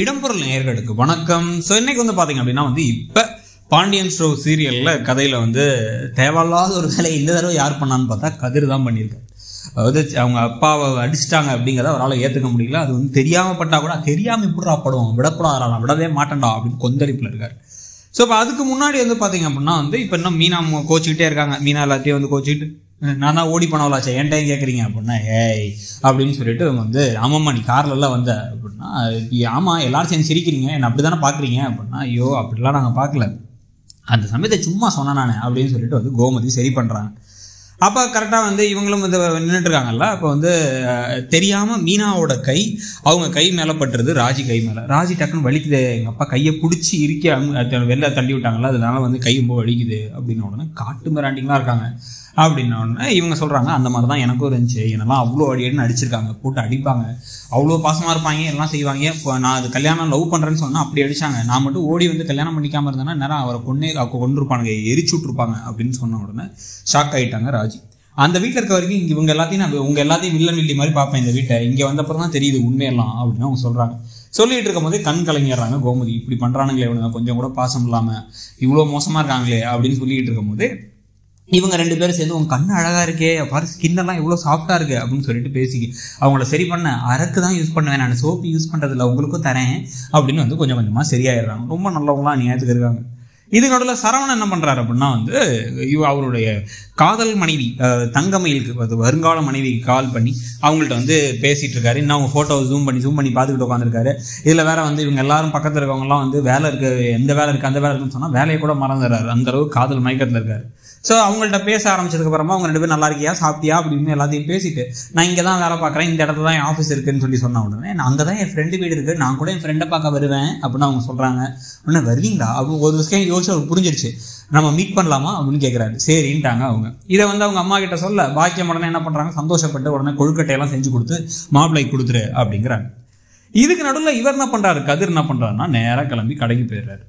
இடம்பொருள் நேயர்களுக்கு வணக்கம். ஸோ இன்னைக்கு வந்து பார்த்தீங்க அப்படின்னா வந்து இப்போ பாண்டியன் ஸ்டோவ் சீரியலில் கதையில் வந்து தேவையில்லாத ஒரு வேலையை இந்த தடவை யார் பண்ணான்னு பார்த்தா கதிர் தான் பண்ணியிருக்காரு. அதாவது அவங்க அப்பாவை அடிச்சிட்டாங்க அப்படிங்கிறத அவரால் ஏற்றுக்க முடியல. அது வந்து தெரியாமல் பட்டா கூட தெரியாமல் இப்படிடா படுவோம் விடக்கூடாதா நான் விடவே மாட்டேன்டா அப்படின்னு கொந்தளிப்பில் இருக்கார். ஸோ இப்போ அதுக்கு முன்னாடி வந்து பார்த்தீங்க அப்படின்னா வந்து இப்போ இன்னும் மீனா கோச்சிக்கிட்டே இருக்காங்க. மீனா எல்லாத்தையும் வந்து கோச்சிக்கிட்டு நான் தான் ஓடி பண்ணவளாச்சே என் டைம் கேட்குறீங்க அப்படின்னா ஏய் அப்படின்னு சொல்லிட்டு வந்து ஆமாம்மா நீ கார்லலாம் வந்த. அப்படின்னா ஆமாம் எல்லாரும் சேர்ந்து சிரிக்கிறீங்க என்ன அப்படி தானே பார்க்குறீங்க அப்படின்னா ஐயோ அப்படிலாம் நாங்கள் பார்க்கல அந்த சமயத்தை சும்மா சொன்னேன் நான் அப்படின்னு சொல்லிட்டு வந்து கோமதி சரி பண்ணுறாங்க அப்போ கரெக்டாக வந்து இவங்களும் வந்து நின்றுட்டு இருக்காங்கல்ல அப்போ வந்து தெரியாமல் மீனாவோட கை அவங்க கை மேலே பட்டுறது ராஜி கை மேலே. ராஜி டக்குன்னு வலிக்குது எங்கள் அப்பா கையை பிடிச்சி இறுக்கி அவங்க வெளில தள்ளி விட்டாங்கல்ல அதனால வந்து கை ரொம்ப வலிக்குது அப்படின்னு உடனே காட்டு மிராண்டிங்களாக இருக்காங்க. அப்படின்ன உடனே இவங்க சொல்கிறாங்க அந்த மாதிரி தான் எனக்கும் இருந்துச்சு. என்னெல்லாம் அவ்வளோ அடி அடின்னு அடிச்சிருக்காங்க போட்டு அடிப்பாங்க. அவ்வளோ பாசமாக இருப்பாங்க எல்லாம் செய்வாங்க. இப்போ நான் அது கல்யாணம் லவ் பண்ணுறேன்னு சொன்னால் அப்படி அடித்தாங்க நான் மட்டும் ஓடி வந்து கல்யாணம் பண்ணிக்காமல் இருந்தேன்னா நேரம் அவரை கொன்னே கொண்டிருப்பானுங்க எரிச்சு விட்ருப்பாங்க அப்படின்னு சொன்ன உடனே ஷாக் ஆகிட்டாங்க ராஜி. அந்த வீட்டில் இருக்க வரைக்கும் இங்கே இவங்க எல்லாத்தையும் நான் உங்கள் எல்லாத்தையும் வில்லன் வில்லி மாதிரி பார்ப்பேன் இந்த வீட்டை. இங்கே வந்தப்பறம் தான் தெரியுது உண்மையெல்லாம் அப்படின்னு அவங்க சொல்கிறாங்க சொல்லிட்டு இருக்கும்போது கண் கலங்கிடுறாங்க கோமதி. இப்படி பண்ணுறானுங்களே இவனுங்க. கொஞ்சம் கூட பாசம் இல்லாமல் இவ்வளோ மோசமாக இருக்காங்களே அப்படின்னு சொல்லிட்டு இருக்கும் போது இவங்க ரெண்டு பேரும் சேர்ந்து உங்க கண்ணு அழகா இருக்கே பாரு ஸ்கின்னெல்லாம் இவ்வளோ எவ்வளோ சாஃப்டா இருக்கு அப்படின்னு சொல்லிட்டு பேசிக்கி அவங்கள சரி பண்ண அரக்கு தான் யூஸ் பண்ணுவேன் நான் சோப்பு யூஸ் பண்ணுறதில்ல உங்களுக்கும் தரேன் அப்படின்னு வந்து கொஞ்சம் கொஞ்சமாக சரியாயிடுறாங்க. ரொம்ப நல்லவங்களாம் நியாயத்துக்கு இருக்காங்க. இது நடுவில் சரவணன் என்ன பண்ணுறாரு அப்படின்னா வந்து அவருடைய காதல் மனைவி தங்கமயிலுக்கு அது வருங்கால மனைவிக்கு கால் பண்ணி அவங்கள்ட்ட வந்து பேசிகிட்டு இருக்காரு. இன்னும் அவங்க ஃபோட்டோ ஜூம் பண்ணி ஜூம் பண்ணி பார்த்துக்கிட்டு உட்காந்துருக்காரு இதில் வேற வந்து இவங்க எல்லாரும் பக்கத்தில் இருக்கவங்கலாம் வந்து வேலை இருக்குது எந்த வேலை இருக்குது அந்த வேலை இருக்குன்னு சொன்னால் வேலையை கூட மறந்துடுறாரு. அந்த அளவுக்கு காதல் மயக்கத்தில் இருக்காரு. ஸோ அவங்கள்ட்ட பேச ஆரம்பிச்சதுக்கு அப்புறமா அவங்க ரெண்டு பேரும் நல்லா இருக்கியா? சாப்பிட்டியா? அப்படின்னு எல்லாத்தையும் பேசிட்டு நான் இங்கே தான் வேலை பார்க்குறேன். இந்த இடத்துல தான் என் ஆஃபீஸ் இருக்குன்னு சொல்லி சொன்ன உடனே நான் அங்கே தான் என் ஃப்ரெண்டு வீடு இருக்குது நான் கூட என் ஃப்ரெண்டை பார்க்க வருவேன். அப்படின்னு அவங்க சொல்கிறாங்க உடனே வருவீங்களா? அவங்க ஒரு விஷயம் யோசிச்சு அவருக்கு புரிஞ்சிருச்சு. நம்ம மீட் பண்ணலாமா? அப்படின்னு கேட்குறாரு சரின்ட்டாங்க அவங்க. இதை வந்து அவங்க அம்மா கிட்ட சொல்ல பாக்கியம் உடனே என்ன பண்ணுறாங்க சந்தோஷப்பட்டு உடனே கொழுக்கட்டையெல்லாம் செஞ்சு கொடுத்து மாப்பிள்ளை கொடுத்துரு அப்படிங்கிறாங்க. இதுக்கு நடுவில் இவர் என்ன பண்ணுறாரு கதிர் என்ன பண்ணுறாருன்னா நேராக கிளம்பி கடைக்கு போயிடுறாரு.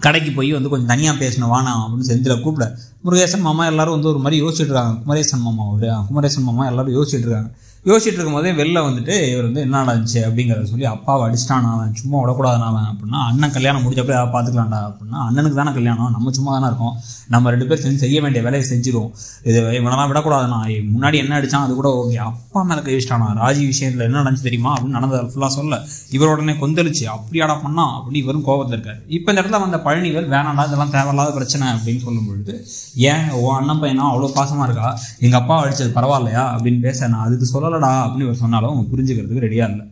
கடைக்கு போய் வந்து கொஞ்சம் தனியாக பேசணும் வானா அப்படின்னு செந்தில் கூப்பிட முருகேசன் மாமா எல்லாரும் வந்து ஒரு மாதிரி யோசிச்சுட்டு இருக்காங்க. குமரேசன் மாமா ஒரு குமரேசன் மாமா எல்லாரும் யோசிச்சுட்டு இருக்காங்க. யோசிச்சுட்டு இருக்கும்போதே வெளில வந்துட்டு இவர் வந்து என்ன நடந்துச்சு அப்படிங்கிறத சொல்லி அப்பாவை அடிச்சிட்டான் அவன் சும்மா விடக்கூடாது அவன் அப்படின்னா அண்ணன் கல்யாணம் முடிஞ்சப்போ யாராவது பார்த்துக்கலாம்டா அப்படின்னா அண்ணனுக்கு தானே கல்யாணம் நம்ம சும்மா தானே இருக்கோம். நம்ம ரெண்டு பேர் செஞ்சு செய்ய வேண்டிய வேலையை செஞ்சுருவோம். இது இவனெல்லாம் விடக்கூடாதுண்ணா முன்னாடி என்ன அடித்தான் அது கூட ஓகே அப்பா மேலே கை ராஜி விஷயத்தில் என்ன நடந்துச்சு தெரியுமா அப்படின்னு நடந்தது ஃபுல்லாக சொல்ல. இவர் உடனே கொந்தளிச்சு அப்படியாடா பண்ணா? அப்படின்னு இவரும் கோபத்தில் இருக்கார். இப்போ இந்த இடத்துல வந்த பழனிவேல் வேணாண்டா இதெல்லாம் தேவையில்லாத பிரச்சனை அப்படின்னு சொல்லும் பொழுது ஏன் உன் அண்ணன் பையனா அவ்வளோ பாசமாக இருக்கா? எங்கள் அப்பா அடித்தது பரவாயில்லையா? அப்படின்னு பேச நான் அதுக்கு சொல்ல சொல்லடா அப்படின்னு இவர் சொன்னாலும் அவங்க புரிஞ்சுக்கிறதுக்கு ரெடியாக இல்லை.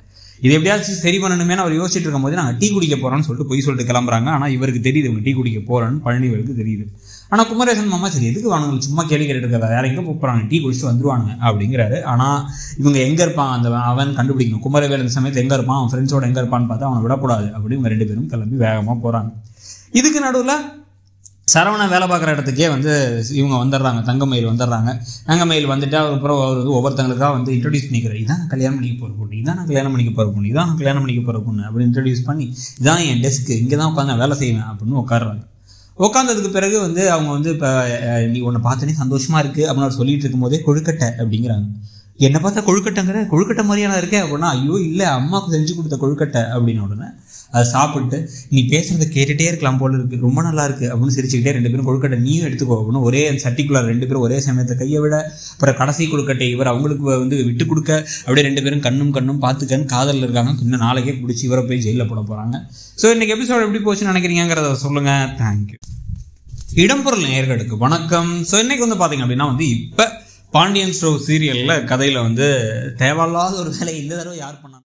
இது எப்படியாச்சும் சரி பண்ணணுமே அவர் யோசிச்சுட்டு இருக்கும் போது நாங்கள் டீ குடிக்க போகிறோம்னு சொல்லிட்டு பொய் சொல்லிட்டு கிளம்புறாங்க. ஆனால் இவருக்கு தெரியுது இவங்க டீ குடிக்க போகிறேன்னு பழனிவருக்கு தெரியுது. ஆனால் குமரேசன் மாமா சரி எதுக்கு வாங்க சும்மா கேள்வி கேட்டு இருக்கா வேற எங்கே போகிறாங்க டீ குடிச்சிட்டு வந்துருவாங்க அப்படிங்கிறாரு. ஆனால் இவங்க எங்கே இருப்பான்? அந்த அவன் கண்டுபிடிக்கணும். குமரவேல் இந்த சமயத்தில் எங்கே இருப்பான்? அவன் ஃப்ரெண்ட்ஸோட எங்கே இருப்பான்னு பார்த்தா அவனை விடக்கூடாது அப்படின்னு இவங்க ரெண்டு பேரும் கிளம்பி வேகமாக போகிறாங்க இதுக்கு நடுவில் சரவணன் வேலை பார்க்குற இடத்துக்கே வந்து இவங்க வந்துடுறாங்க தங்கமயில் வந்துடுறாங்க. தங்கமயில் வந்துட்டு அதுக்கப்புறம் அவர் வந்து ஒவ்வொருத்தங்களுக்காக வந்து இன்ட்ரடியூஸ் பண்ணிக்கிறார். இதான் கல்யாணம் பண்ணிக்க போகிற பொண்ணு இதான் நான் கல்யாணம் பண்ணிக்க போகிற பொண்ணு இதான் கல்யாணம் பண்ணிக்க போகிற பொண்ணு அப்படின்னு இன்ட்ரடியூஸ் பண்ணி இதான் என் டெஸ்க்கு இங்கே தான் உட்காந்து வேலை செய்வேன் அப்படின்னு உட்காடுறாங்க உட்காந்ததுக்கு பிறகு வந்து அவங்க வந்து இப்போ நீ உன்னை பார்த்தோன்னே சந்தோஷமாக இருக்குது அப்படின்னு அவர் சொல்லிட்டு இருக்கும்போதே கொழுக்கட்டை அப்படிங்கிறாங்க. என்னை பார்த்தா கொழுக்கட்டைங்கிற கொழுக்கட்டை மாதிரியான இருக்கே அப்படின்னா ஐயோ இல்லை அம்மாவுக்கு செஞ்சு கொடுத்த கொழுக்கட்டை அப்படின்னு உடனே அதை சாப்பிட்டு நீ பேசுகிறத கேட்டுகிட்டே இருக்கலாம் போல இருக்கு ரொம்ப நல்லா இருக்குது அப்படின்னு சிரிச்சுக்கிட்டே ரெண்டு பேரும் கொழுக்கட்டை நீயும் எடுத்துக்கோ அப்படின்னு ஒரே சர்டிகுலர் ரெண்டு பேரும் ஒரே சமயத்தை கையை விட அப்புறம் கடைசி கொழுக்கட்டை இவர் அவங்களுக்கு வந்து விட்டு கொடுக்க அப்படியே ரெண்டு பேரும் கண்ணும் கண்ணும் பார்த்துக்கன்னு காதலில் இருக்காங்க. இன்னும் நாளைக்கே பிடிச்சி இவரை போய் ஜெயிலில் போட போகிறாங்க ஸோ இன்னைக்கு எபிசோட் எப்படி போச்சுன்னு நினைக்கிறீங்கிறத சொல்லுங்க. தேங்க்யூ இடம்பொருள் நேர்களுக்கு வணக்கம். ஸோ இன்னைக்கு வந்து பார்த்தீங்க அப்படின்னா வந்து இப்போ பாண்டியன் ஸ்டோவ் சீரியலில் கதையில் வந்து தேவையில்லாத ஒரு வேலை இந்த தடவை யார் பண்ணா